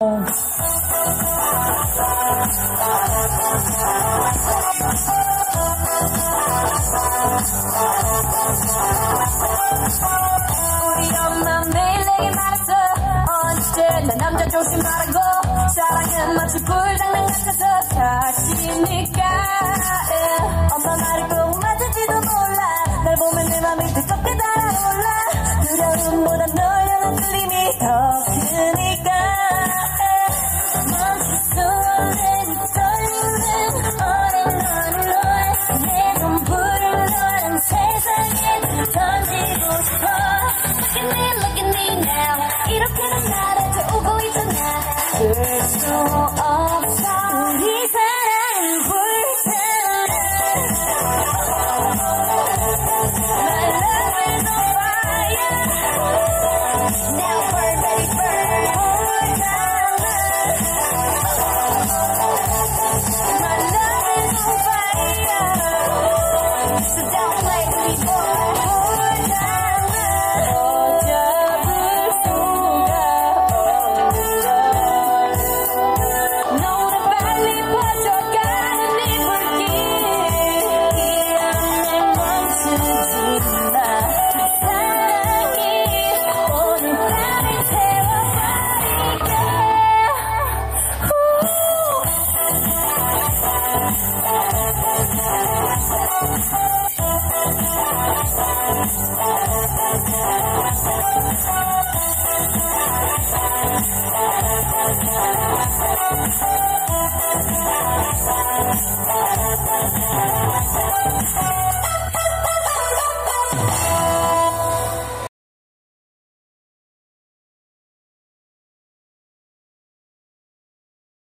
우리 엄마 매일 내게 말했어 언제나 남자 조심하라고 사랑은 마치 불장난 같아서 There's no Thank you.